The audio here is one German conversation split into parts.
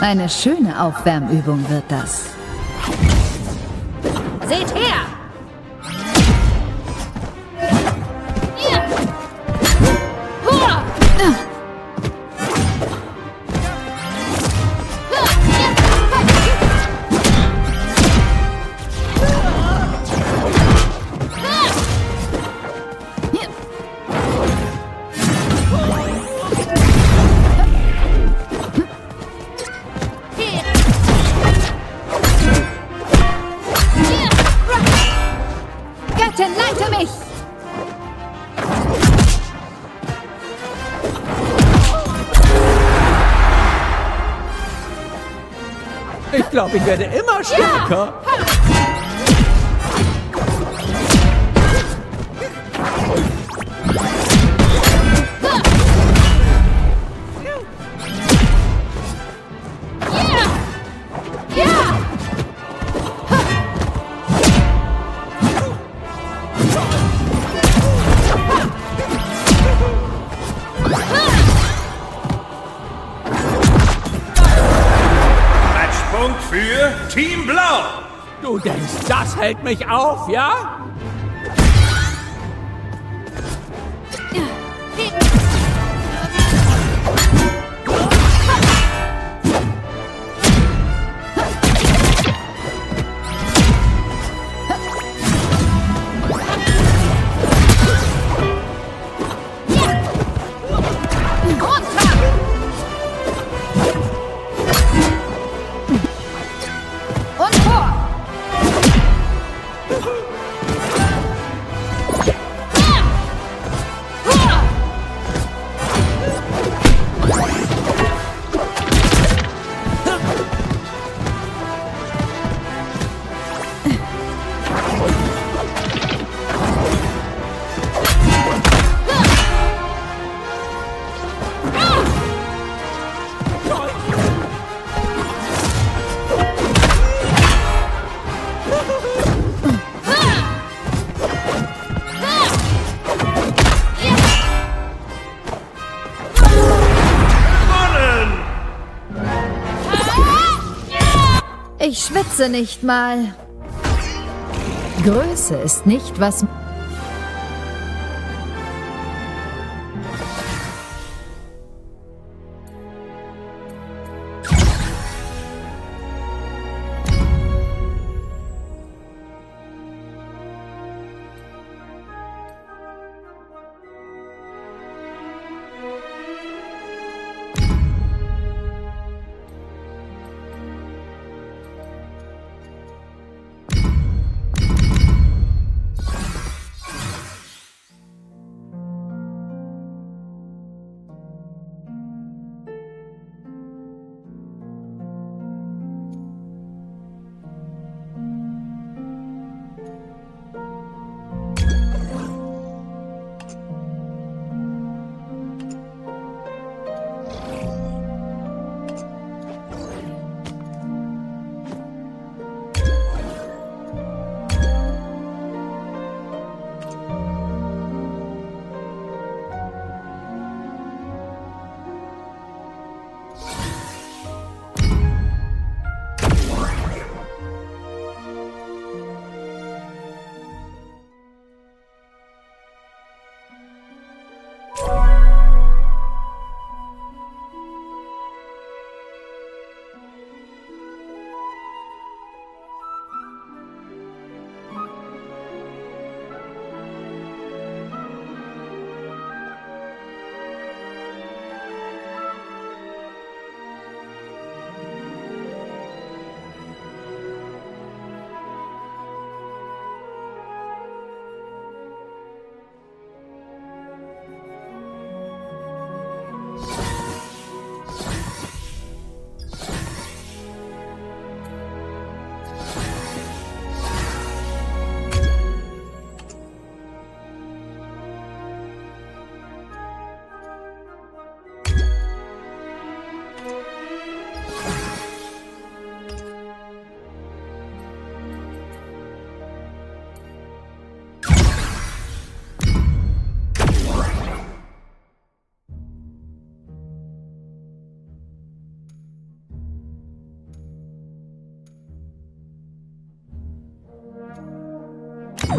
Eine schöne Aufwärmübung wird das. Seht her! Ich glaube, ich werde immer stärker. Matchpunkt hält mich auf, ja? Und Ich schwitze nicht mal. Größe ist nicht, was...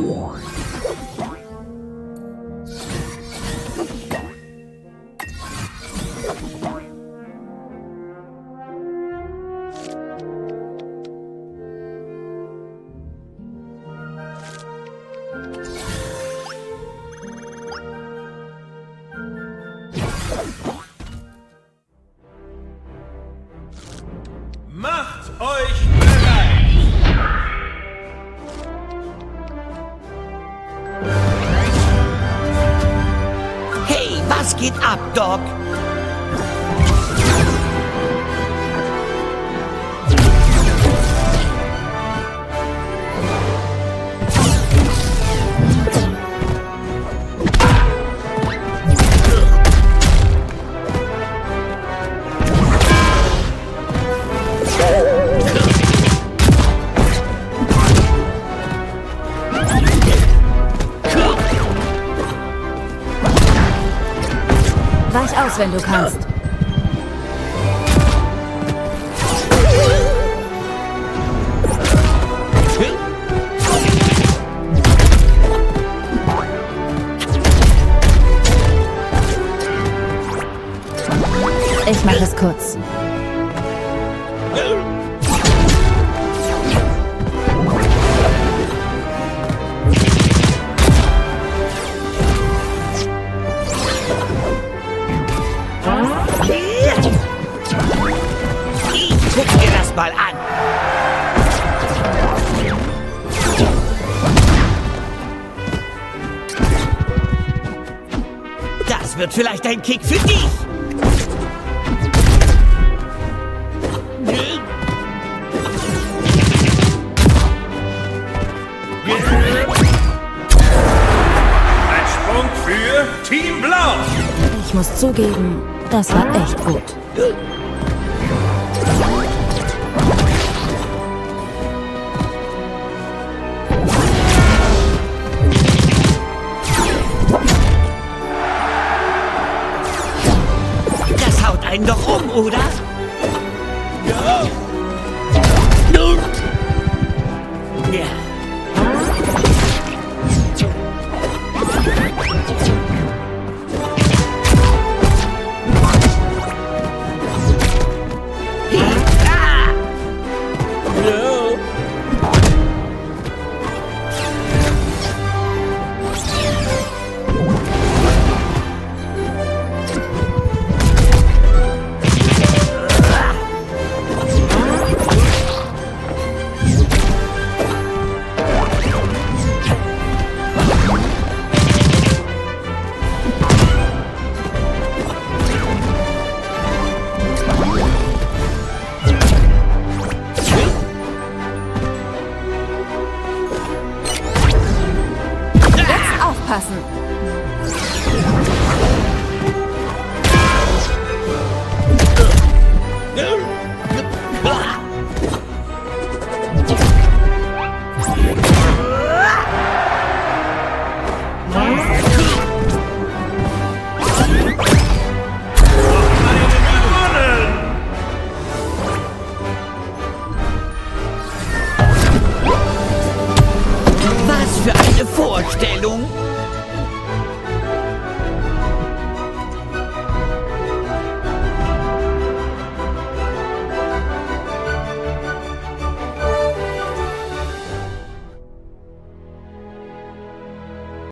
Oh. Was geht ab, Doc? Wenn du kannst. Ich mache es kurz. Wird vielleicht ein Kick für dich. Ein Sprung für Team Blau! Ich muss zugeben, das war echt gut. Einen doch um, oder? Vorstellung!